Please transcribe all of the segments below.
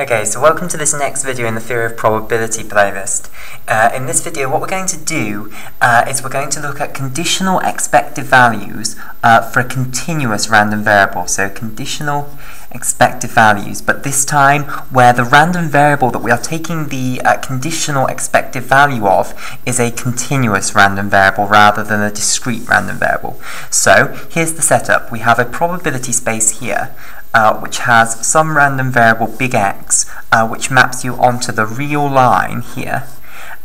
Okay, so welcome to this next video in the Theory of Probability playlist. Uh, in this video, what we're going to do uh, is we're going to look at conditional expected values uh, for a continuous random variable. So conditional expected values, but this time where the random variable that we are taking the uh, conditional expected value of is a continuous random variable rather than a discrete random variable. So here's the setup. We have a probability space here uh, which has some random variable big X, uh, which maps you onto the real line here.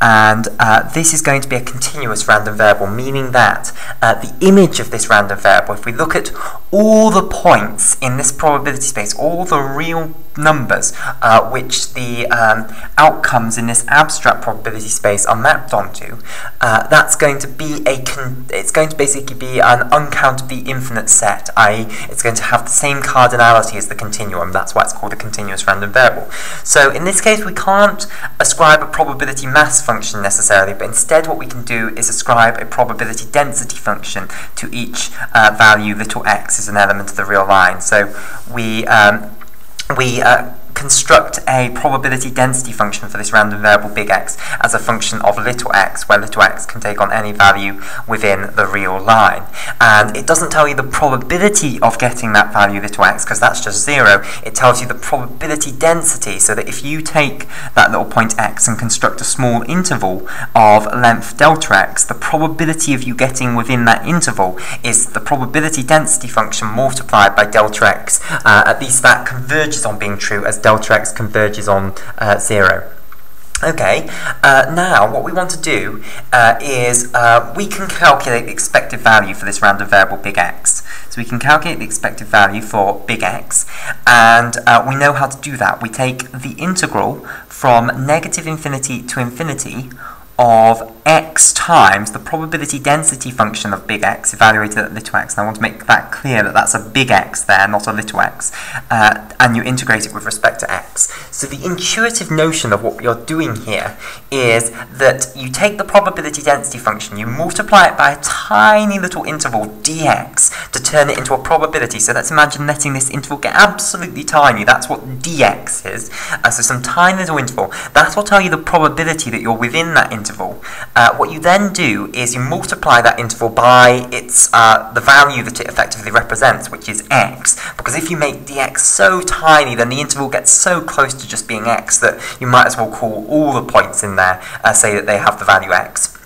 And uh, this is going to be a continuous random variable, meaning that uh, the image of this random variable, if we look at all the points in this probability space, all the real numbers uh, which the um, outcomes in this abstract probability space are mapped onto, uh, that's going to be a it's going to basically be an uncountably infinite set, i.e. it's going to have the same cardinality as the continuum, that's why it's called a continuous random variable. So in this case we can't ascribe a probability mass function necessarily, but instead what we can do is ascribe a probability density function to each uh, value little x is an element of the real line. So we um, we uh, construct a probability density function for this random variable big X as a function of little x, where little x can take on any value within the real line. And it doesn't tell you the probability of getting that value little x, because that's just zero. It tells you the probability density, so that if you take that little point x and construct a small interval of length delta x, the probability of you getting within that interval is the probability density function multiplied by delta x. Uh, at least that converges on being true as delta x converges on uh, 0. Okay, uh, now what we want to do uh, is uh, we can calculate the expected value for this random variable big X. So we can calculate the expected value for big X, and uh, we know how to do that. We take the integral from negative infinity to infinity of x times the probability density function of big X evaluated at little x. And I want to make that clear that that's a big X there, not a little x. Uh, and you integrate it with respect to x. So the intuitive notion of what you're doing here is that you take the probability density function, you multiply it by a tiny little interval dx to turn it into a probability. So let's imagine letting this interval get absolutely tiny. That's what dx is. Uh, so some tiny little interval. That will tell you the probability that you're within that interval. Uh, what you then do is you multiply that interval by its uh, the value that it effectively represents, which is x. Because if you make dx so tiny, then the interval gets so close to just being x that you might as well call all the points in there, uh, say that they have the value x.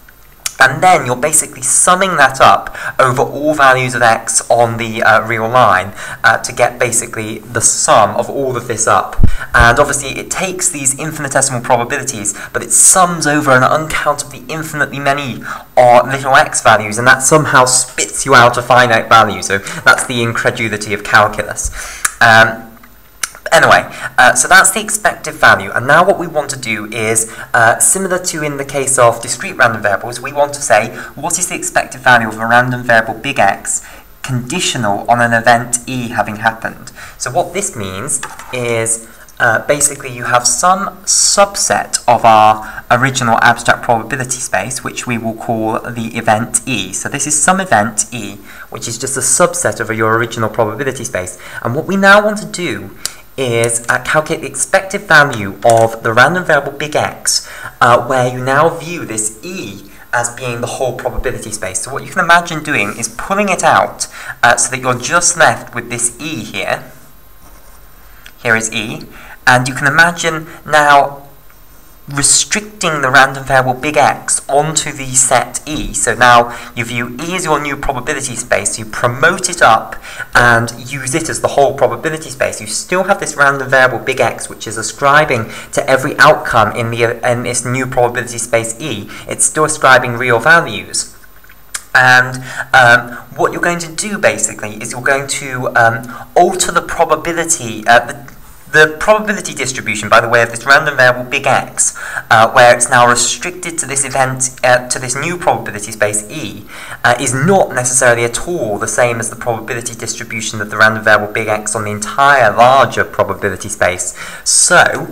And then you're basically summing that up over all values of x on the uh, real line uh, to get basically the sum of all of this up. And obviously it takes these infinitesimal probabilities, but it sums over an uncountably infinitely many uh, little x values, and that somehow spits you out a finite value. So that's the incredulity of calculus. Um, Anyway, uh, so that's the expected value, and now what we want to do is, uh, similar to in the case of discrete random variables, we want to say, what is the expected value of a random variable big X conditional on an event E having happened? So what this means is, uh, basically you have some subset of our original abstract probability space, which we will call the event E. So this is some event E, which is just a subset of your original probability space. And what we now want to do is uh, calculate the expected value of the random variable big X, uh, where you now view this E as being the whole probability space. So what you can imagine doing is pulling it out uh, so that you're just left with this E here. Here is E. And you can imagine now restricting the random variable big X onto the set E. So now you view E as your new probability space, you promote it up and use it as the whole probability space. You still have this random variable big X which is ascribing to every outcome in, the, in this new probability space E. It's still ascribing real values. And um, what you're going to do basically is you're going to um, alter the probability, uh, the, the probability distribution by the way of this random variable big X, uh, where it's now restricted to this event, uh, to this new probability space E, uh, is not necessarily at all the same as the probability distribution of the random variable big X on the entire larger probability space. So,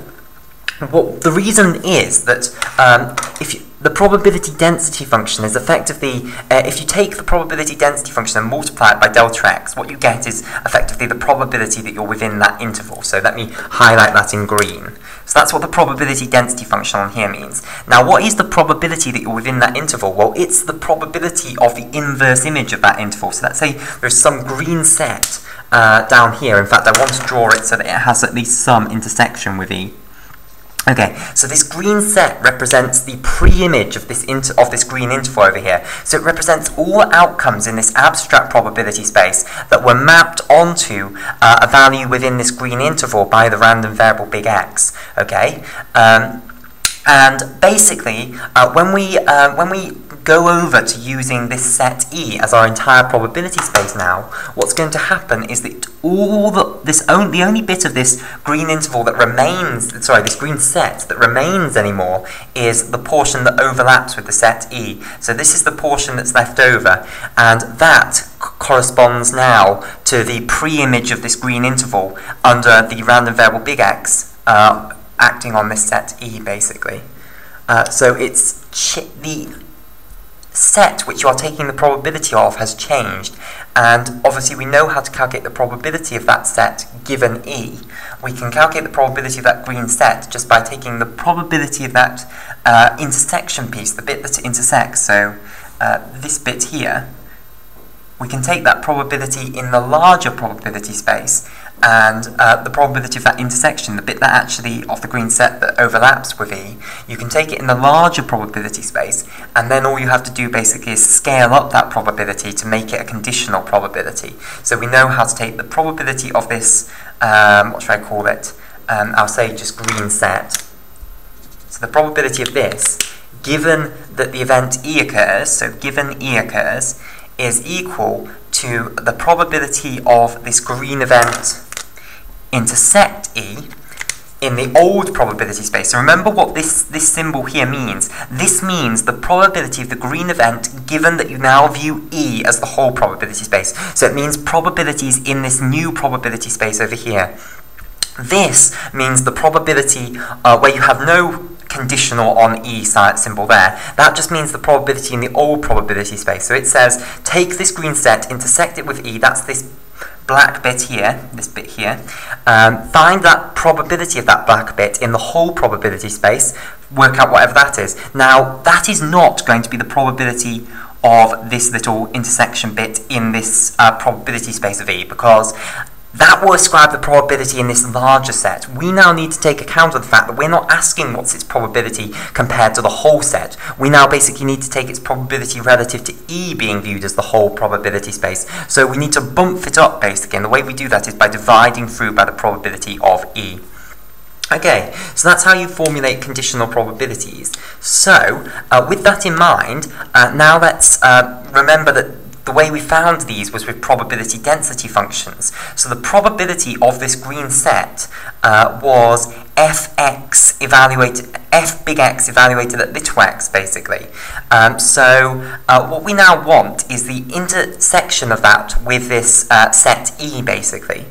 what the reason is that um, if you, the probability density function is effectively, uh, if you take the probability density function and multiply it by delta x, what you get is effectively the probability that you're within that interval. So let me highlight that in green. So that's what the probability density function on here means. Now what is the probability that you're within that interval? Well, it's the probability of the inverse image of that interval. So let's say there's some green set uh, down here. In fact, I want to draw it so that it has at least some intersection with E. Okay, so this green set represents the pre-image of this of this green interval over here. So it represents all outcomes in this abstract probability space that were mapped onto uh, a value within this green interval by the random variable big X. Okay, um, and basically, uh, when we uh, when we go over to using this set E as our entire probability space now, what's going to happen is that all the this only the only bit of this green interval that remains, sorry, this green set that remains anymore is the portion that overlaps with the set E. So this is the portion that's left over, and that corresponds now to the pre-image of this green interval under the random variable big X. Uh, acting on this set E, basically. Uh, so it's the set which you are taking the probability of has changed, and obviously we know how to calculate the probability of that set given E. We can calculate the probability of that green set just by taking the probability of that uh, intersection piece, the bit that intersects, so uh, this bit here, we can take that probability in the larger probability space and uh, the probability of that intersection, the bit that actually of the green set that overlaps with E, you can take it in the larger probability space, and then all you have to do basically is scale up that probability to make it a conditional probability. So we know how to take the probability of this, um, what should I call it? Um, I'll say just green set. So the probability of this, given that the event E occurs, so given E occurs, is equal to the probability of this green event intersect E in the old probability space. So remember what this, this symbol here means. This means the probability of the green event given that you now view E as the whole probability space. So it means probabilities in this new probability space over here. This means the probability uh, where you have no conditional on E symbol there. That just means the probability in the old probability space. So it says take this green set, intersect it with E, that's this black bit here, this bit here, um, find that probability of that black bit in the whole probability space, work out whatever that is. Now, that is not going to be the probability of this little intersection bit in this uh, probability space of E, because that will ascribe the probability in this larger set. We now need to take account of the fact that we're not asking what's its probability compared to the whole set. We now basically need to take its probability relative to E being viewed as the whole probability space. So we need to bump it up basically, and the way we do that is by dividing through by the probability of E. Okay, so that's how you formulate conditional probabilities. So, uh, with that in mind, uh, now let's uh, remember that the way we found these was with probability density functions. So the probability of this green set uh, was fx evaluated, f big X evaluated at little x, basically. Um, so uh, what we now want is the intersection of that with this uh, set E, basically.